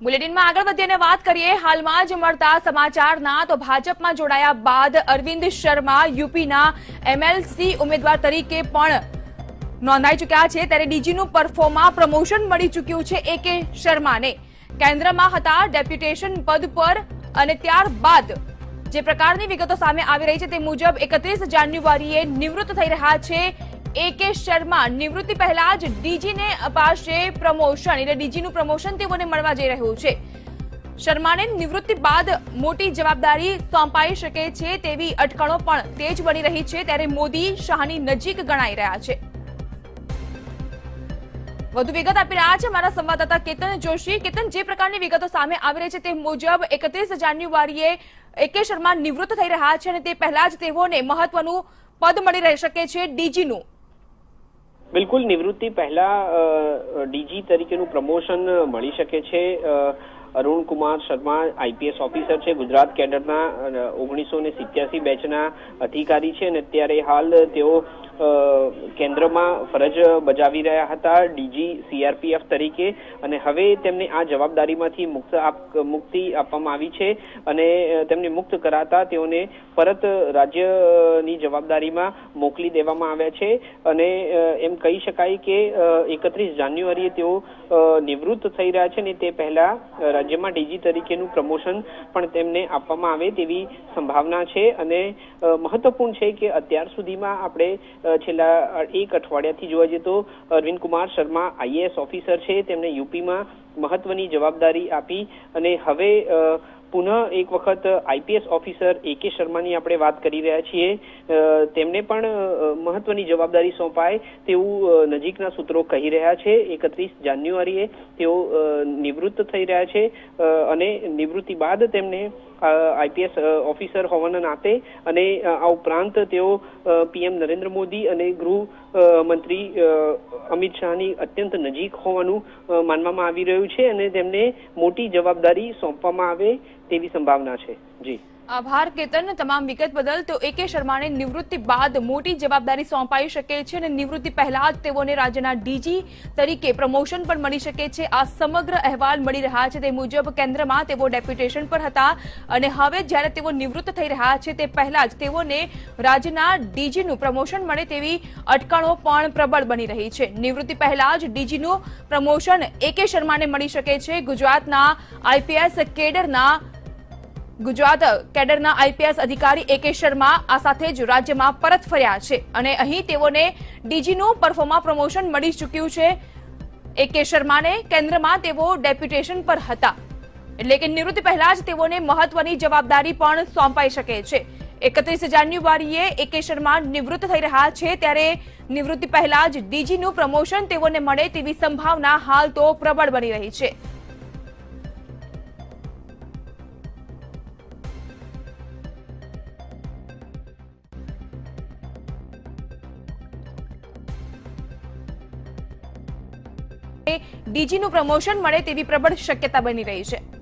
બુલેટિનમાં આગળ વધીએ અને વાત કરીએ, હાલમાં જ મળતા સમાચારના, તો ભાજપમાં જોડાયા બાદ અરવિંદ શર્મા યુપીના એમએલસી ઉમેદવાર તરીકે પણ નોંધાઈ ચૂક્યા છે. ત્યારે ડીજીનું પરફોર્મા પ્રમોશન મળી ચૂક્યું છે એ કે શર્માને. કેન્દ્રમાં હતા ડેપ્યુટેશન પદ પર અને ત્યારબાદ જે પ્રકારની વિગતો સામે આવી રહી છે તે મુજબ એકત્રીસ જાન્યુઆરીએ નિવૃત્ત થઈ રહ્યા છે એ કે શર્મા નિવૃત્તિ પહેલા જ ડીજીને અપાશે પ્રમોશન. એટલે ડીજીનું પ્રમોશન તેઓને મળવા જઈ રહ્યું છે. શર્માને નિવૃત્તિ બાદ મોટી જવાબદારી સોંપાઈ શકે છે તેવી અટકળો પણ તેજ બની રહી છે ત્યારે મોદી શાહની નજીક ગણાઈ રહ્યા છે. વધુ વિગત આપી રહ્યા છે મારા સંવાદદાતા કેતન જોશી. કેતન, જે પ્રકારની વિગતો સામે આવી રહી છે તે મુજબ એકત્રીસ જાન્યુઆરીએ એકે શર્મા નિવૃત્ત થઈ રહ્યા છે અને તે પહેલા જ તેઓને મહત્વનું પદ મળી રહી શકે છે ડીજીનું. બિલકુલ, નિવૃત્તિ પહેલા ડીજી તરીકેનું પ્રમોશન મળી શકે છે. અરુણ કુમાર શર્મા આઈપીએસ ઓફિસર છે, ગુજરાત કેડરના ઓગણીસો ને સિત્યાસી બેચના અધિકારી છે, અને અત્યારે હાલ તેઓ અ, કેન્દ્રમાં ફરજ બજાવી રહ્યા હતા ડીજી સીઆરપીએફ તરીકે અને હવે તેમને આ જવાબદારીમાંથી મુક્ત મુક્તિ આપવામાં આવી છે અને તેમને મુક્ત કરાતા તેઓને પરત રાજ્યની જવાબદારીમાં મોકલી દેવામાં આવ્યા છે અને એમ કહી શકાય કે એકત્રીસ જાન્યુઆરીએ તેઓ નિવૃત્ત થઈ રહ્યા છે ને તે પહેલા રાજ્યમાં ડીજી તરીકેનું પ્રમોશન પણ તેમને આપવામાં આવે તેવી સંભાવના છે અને મહત્વપૂર્ણ છે કે અત્યાર સુધીમાં આપણે છેલ્લા એક અઠવાડિયાથી જોવા જઈએ તો અરવિંદ કુમાર શર્મા આઈએએસ ઓફિસર છે. તેમને યુપીમાં મહત્વની જવાબદારી આપી અને હવે અ, પુનઃ એક વખત આઈપીએસ ઓફિસર એ કે શર્માની આપણે વાત કરી રહ્યા છીએ. તેમને પણ મહત્વની જવાબદારી સોંપાય તેવું નજીકના સૂત્રો કહી રહ્યા છે. એકત્રીસ જાન્યુઆરીએ તેઓ નિવૃત્ત થઈ રહ્યા છે. અને નિવૃત્તિ બાદ તેમને આઈપીએસ ઓફિસર હોવાના નાતે અને આ ઉપરાંત તેઓ પીએમ નરેન્દ્ર મોદી અને ગૃહ મંત્રી અમિત શાહની અત્યંત નજીક હોવાનું માનવામાં આવી રહ્યું છે અને તેમને મોટી જવાબદારી સોંપવામાં આવે તેવી સંભાવના છે. જી. આભાર, કેતન. તમામ વિગત બદલ તો એ કે શર્માને નિવૃત્તિ બાદ મોટી જવાબદારી સોંપાઈ શકે છે અને નિવૃત્તિ પહેલા જ તેઓને રાજ્યના ડીજી તરીકે પ્રમોશન પણ મળી શકે છે. આ સમગ્ર અહેવાલ મળી રહ્યા છે. તે મુજબ કેન્દ્રમાં તેઓ ડેપ્યુટેશન પર હતા અને હવે જ્યારે તેઓ નિવૃત્ત થઈ રહ્યા છે, તે પહેલા જ તેઓને રાજ્યના ડીજીનું પ્રમોશન મળે તેવી અટકળો પણ પ્રબળ બની રહી છે. નિવૃત્તિ પહેલા જ ડીજીનું પ્રમોશન એ કે શર્માને મળી શકે છે. ગુજરાતના આઈપીએસ કેડરના ગુજરાત કેડરના આઈપીએસ અધિકારી એ શર્મા આ સાથે જ રાજ્યમાં પરત ફર્યા છે અને અહીં તેઓને ડીજીનું પરફોર્મા પ્રમોશન મળી ચૂક્યું છે. એ શર્માને કેન્દ્રમાં તેઓ ડેપ્યુટેશન પર હતા. એટલે કે નિવૃત્તિ પહેલા જ તેઓને મહત્વની જવાબદારી પણ સોંપાઈ શકે છે. એકત્રીસ જાન્યુઆરીએ એ કે શર્મા નિવૃત્ત થઈ રહ્યા છે ત્યારે નિવૃત્તિ પહેલા જ ડીજીનું પ્રમોશન તેઓને મળે તેવી સંભાવના હાલ તો પ્રબળ બની રહી છે. ડીજીનું પ્રમોશન મળે તેવી પ્રબળ શક્યતા બની રહી છે.